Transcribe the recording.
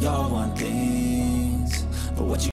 y'all want things, but what you